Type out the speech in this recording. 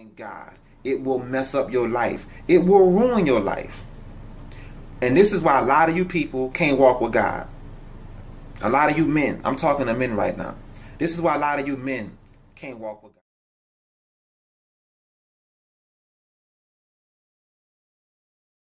in God. It will mess up your life. It will ruin your life. And this is why a lot of you people can't walk with God. A lot of you men, I'm talking to men right now. This is why a lot of you men can't walk with God.